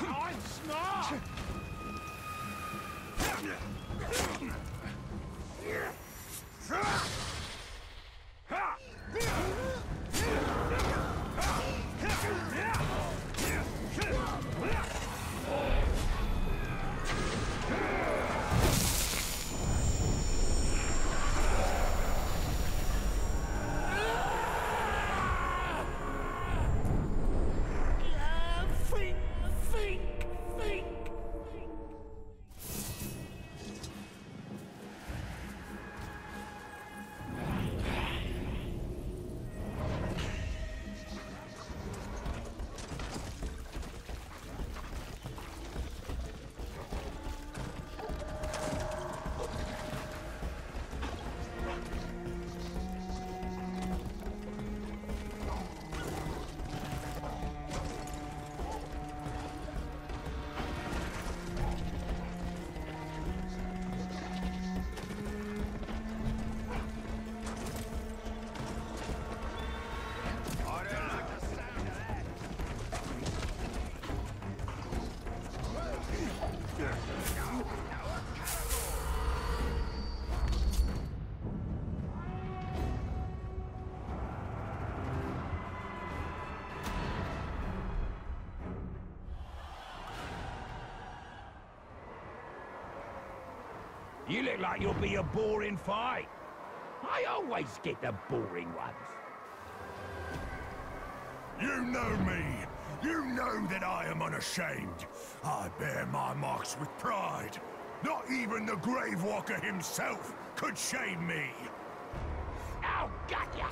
Einsnar! You look like you'll be a boring fight. I always get the boring ones. You know me. You know that I am unashamed. I bear my marks with pride. Not even the Gravewalker himself could shame me. Oh, got ya!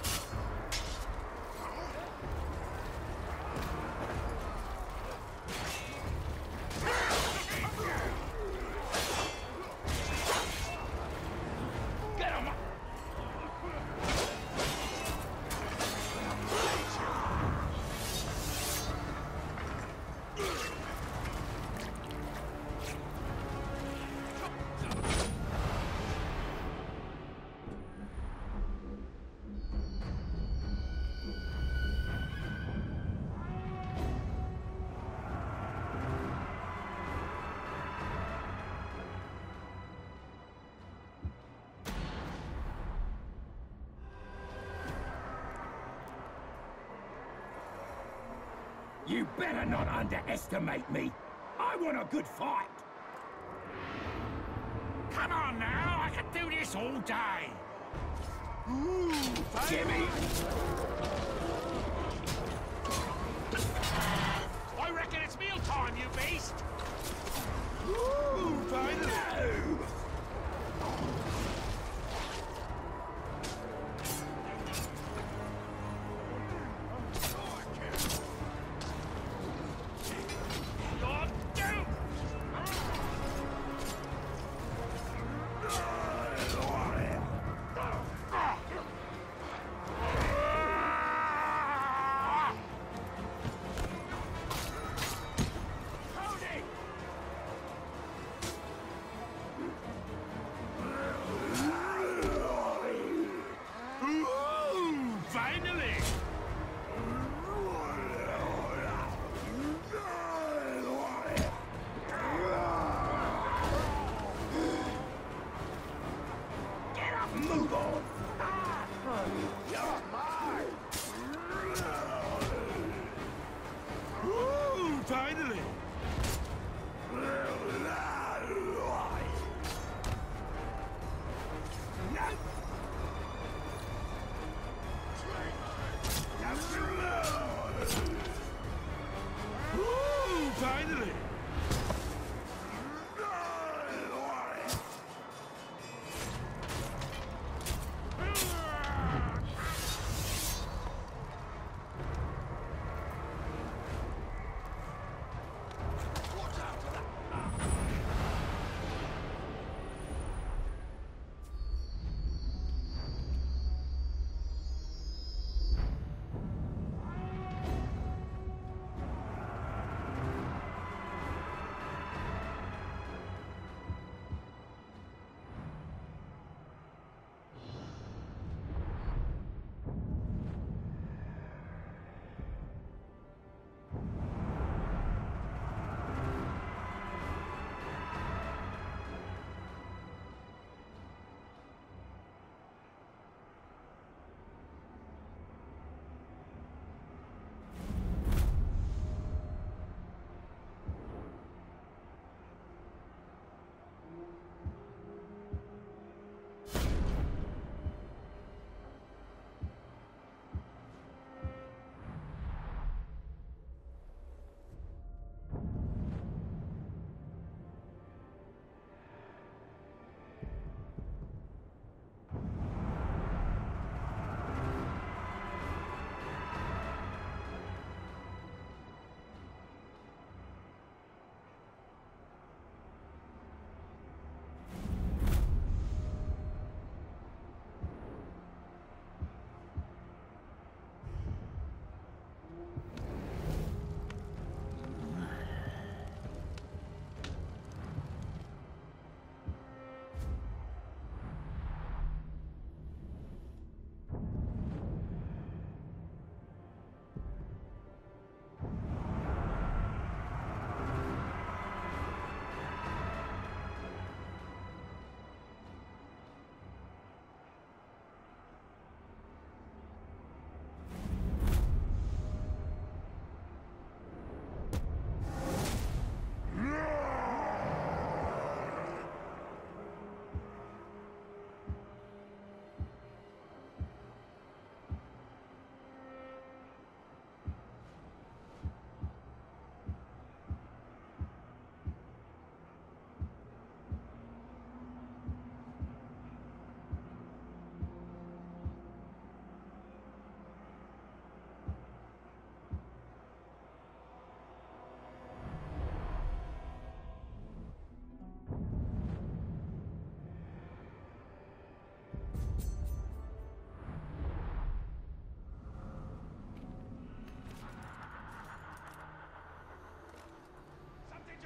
You better not underestimate me. I want a good fight. Come on now, I can do this all day. Jimmy! I reckon it's mealtime, you beast. No!